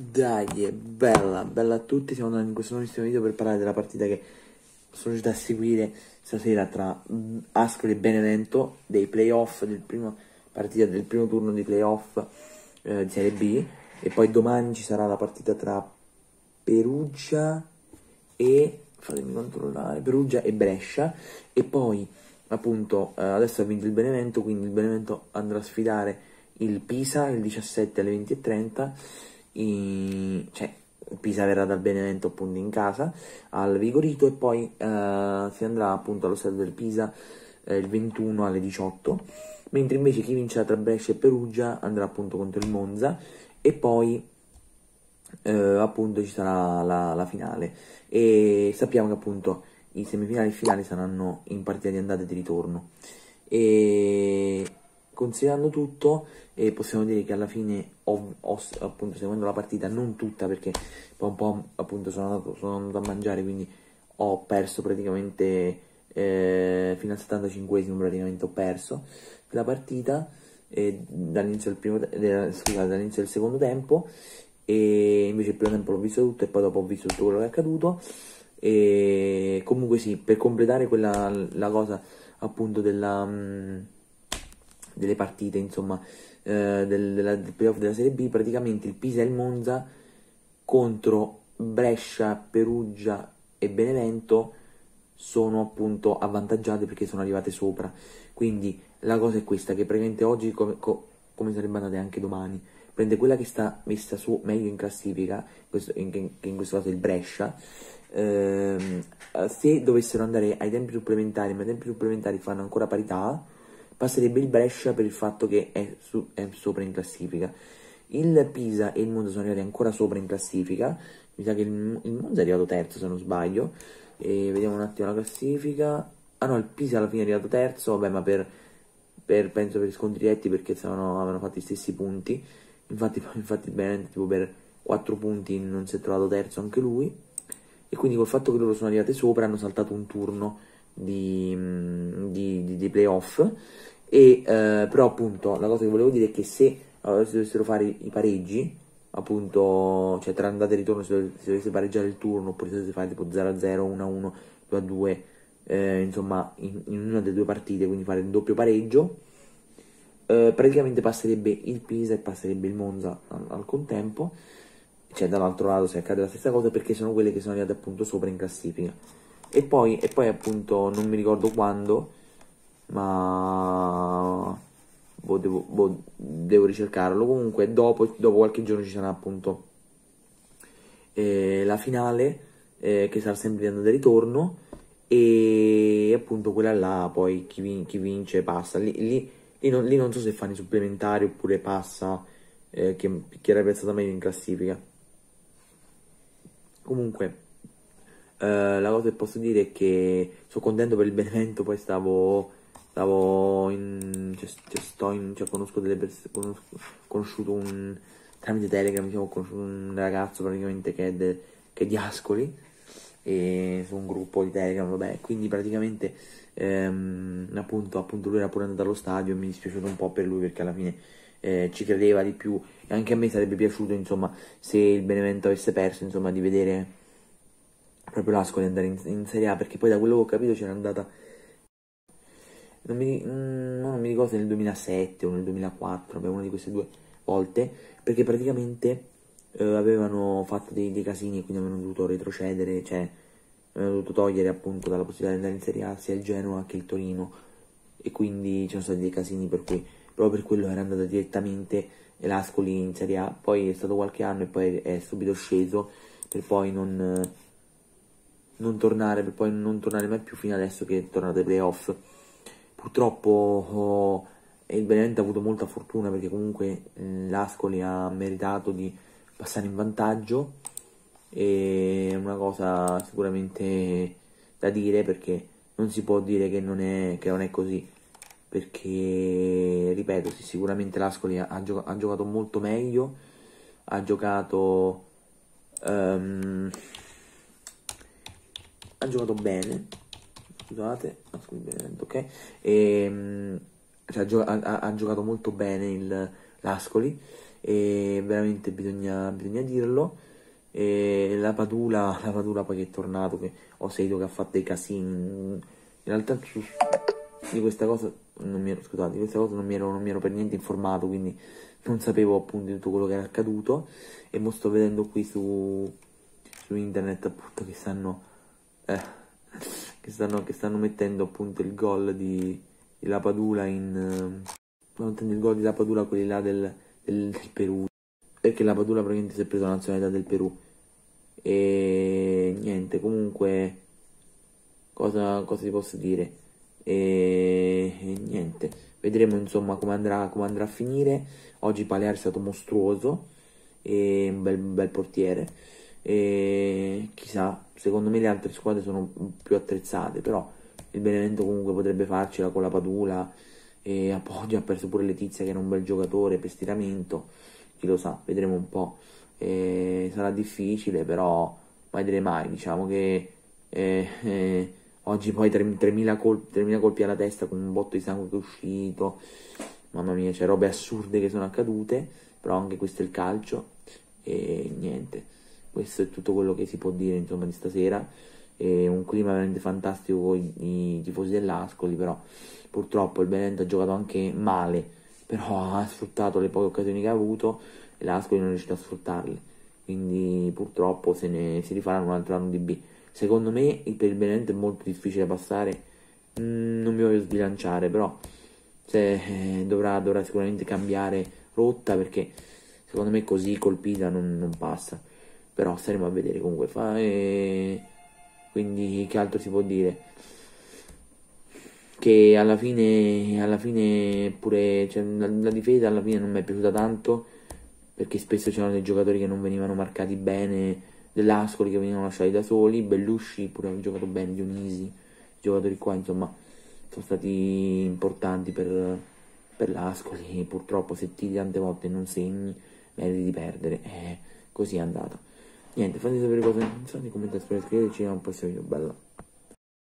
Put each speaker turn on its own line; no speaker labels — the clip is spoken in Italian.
Dai, bella, bella a tutti, siamo andati in questo nuovissimo video per parlare della partita che sono riuscito a seguire stasera tra mm, Ascoli e Benevento, dei playoff, del primo, partita del primo turno di playoff eh, di Serie B, e poi domani ci sarà la partita tra Perugia e, fatemi controllare, Perugia e Brescia, e poi appunto eh, adesso ha vinto il Benevento, quindi il Benevento andrà a sfidare il Pisa il 17 alle 20.30 in, cioè Pisa verrà dal Benevento appunto in casa al Vigorito e poi eh, si andrà appunto allo stadio del Pisa eh, il 21 alle 18 mentre invece chi vincerà tra Brescia e Perugia andrà appunto contro il Monza e poi eh, appunto ci sarà la, la, finale. E sappiamo che appunto i semifinali e finali saranno in partita di andata e di ritorno. E considerando tutto eh, possiamo dire che alla fine ho, ho, appunto seguendo la partita non tutta perché poi un po' appunto sono andato, sono andato a mangiare quindi ho perso praticamente eh, fino al 75esimo praticamente ho perso la partita eh, dall'inizio, del primo, eh, scusate, dall'inizio del secondo tempo e invece il primo tempo l'ho visto tutto e poi dopo ho visto tutto quello che è accaduto e comunque sì per completare quella la cosa appunto della mh, delle partite, insomma, eh, del, della, del playoff della Serie B, praticamente il Pisa e il Monza contro Brescia, Perugia e Benevento sono appunto avvantaggiate perché sono arrivate sopra. Quindi la cosa è questa, che praticamente oggi, come, come sarebbe andata anche domani, prende quella che sta messa su meglio in classifica, questo, in, che in questo caso è il Brescia, ehm, se dovessero andare ai tempi supplementari, ma i tempi supplementari fanno ancora parità, passerebbe il Brescia per il fatto che è, su, è sopra in classifica. Il Pisa e il Monza sono arrivati ancora sopra in classifica, mi sa che il, il Monza è arrivato terzo se non sbaglio, e vediamo un attimo la classifica. Ah no, il Pisa alla fine è arrivato terzo, vabbè ma per, per penso per scontri diretti perché stavano, avevano fatto gli stessi punti, infatti, infatti bene, tipo per 4 punti non si è trovato terzo anche lui, e quindi col fatto che loro sono arrivati sopra hanno saltato un turno di, di, di, di playoff e eh, però appunto la cosa che volevo dire è che se allora, si dovessero fare i pareggi appunto cioè tra andata e ritorno se, si dovesse pareggiare il turno oppure se dovesse fare tipo 0 a 0 1 a 1 2 a 2 eh, insomma in, in, una delle due partite quindi fare il doppio pareggio eh, praticamente passerebbe il Pisa e passerebbe il Monza al, al contempo. Cioè dall'altro lato se accade la stessa cosa perché sono quelle che sono arrivate appunto sopra in classifica. E poi, e poi appunto non mi ricordo quando, ma boh, devo, boh, devo, ricercarlo. Comunque dopo, dopo, qualche giorno ci sarà appunto eh, la finale eh, che sarà sempre di andata e ritorno e appunto quella là poi chi, vin chi vince passa. Lì, lì, lì, non, lì, non, so se fanno i supplementari oppure passa eh, chi, chi era piazzato meglio in classifica. Comunque Uh, la cosa che posso dire è che sono contento per il Benevento, poi stavo, stavo in, cioè, cioè, sto in, cioè, conosco delle persone, conosco, conosciuto un, tramite Telegram, diciamo, ho conosciuto un ragazzo praticamente che è, de, che è di Ascoli, e su un gruppo di Telegram, vabbè, quindi praticamente ehm, appunto, appunto lui era pure andato allo stadio e mi è dispiaciuto un po' per lui perché alla fine eh, ci credeva di più. E anche a me sarebbe piaciuto insomma se il Benevento avesse perso insomma di vedere proprio l'Ascoli andare in, in, Serie A perché poi da quello che ho capito c'era andata non mi, mm, non mi ricordo se nel 2007 o nel 2004 una di queste due volte perché praticamente eh, avevano fatto dei, dei, casini e quindi avevano dovuto retrocedere cioè avevano dovuto togliere appunto dalla possibilità di andare in Serie A sia il Genoa che il Torino e quindi c'erano stati dei casini per cui proprio per quello era andata direttamente l'Ascoli in Serie A poi è stato qualche anno e poi è subito sceso per poi non non tornare per poi non tornare mai più fino adesso che è tornato ai playoff. Purtroppo oh, il Benevento ha avuto molta fortuna perché comunque eh, l'Ascoli ha meritato di passare in vantaggio. E è una cosa sicuramente da dire perché non si può dire che non è, che non è così. Perché ripeto sì, sicuramente l'Ascoli ha, gioca ha, giocato molto meglio ha giocato um, ha giocato bene, scusate, ok, e, ehm, cioè, ha, ha, ha, giocato molto bene il, l'Ascoli e veramente bisogna, bisogna dirlo. E la Padula, la Padula poi che è tornato, che ho sentito che ha fatto dei casini. In realtà di questa cosa non mi ero, scusate, di questa cosa non mi, ero, non mi ero per niente informato, quindi non sapevo appunto di tutto quello che era accaduto e mo sto vedendo qui su, su internet appunto che stanno, eh, che stanno, che stanno mettendo appunto il gol di, di Lapadula in... Eh, il gol di Lapadula quelli là del, del, del Perù. Perché Lapadula praticamente si è preso la nazionalità del Perù. E niente comunque cosa, cosa ti posso dire? E, e niente. Vedremo insomma come andrà, come andrà a finire. Oggi Palear è stato mostruoso e un bel, bel portiere e chissà secondo me le altre squadre sono più attrezzate però il Benevento comunque potrebbe farcela con la Padula e Appoggio ha perso pure Letizia che era un bel giocatore per stiramento chi lo sa vedremo un po' e sarà difficile però mai dire mai diciamo che eh, eh, Oggi poi 3.000 colpi, 3.000 colpi alla testa con un botto di sangue che è uscito. Mamma mia, c'è robe assurde che sono accadute, però anche questo è il calcio. E niente, questo è tutto quello che si può dire insomma di stasera. È un clima veramente fantastico con i, tifosi dell'Ascoli, però purtroppo il Benevento ha giocato anche male, però ha sfruttato le poche occasioni che ha avuto e l'Ascoli non è riuscito a sfruttarle. Quindi purtroppo se ne si rifarà un altro anno di B. Secondo me per il Benevento è molto difficile passare, mm, non mi voglio sbilanciare, però se, eh, dovrà, dovrà, sicuramente cambiare rotta perché secondo me così colpita non, non passa. Però staremo a vedere comunque fa e quindi che altro si può dire? Che alla fine, alla fine pure cioè, la, la difesa alla fine non mi è piaciuta tanto perché spesso c'erano dei giocatori che non venivano marcati bene dell'Ascoli che venivano lasciati da soli, Bellusci pure ha giocato bene, Dionisi, i giocatori qua insomma sono stati importanti per, per l'Ascoli, purtroppo se tiri tante volte non segni meriti di perdere, eh, così è andata. Niente, fate sapere cosa ne pensate, commentate, scriveteci, un prossimo video, bella.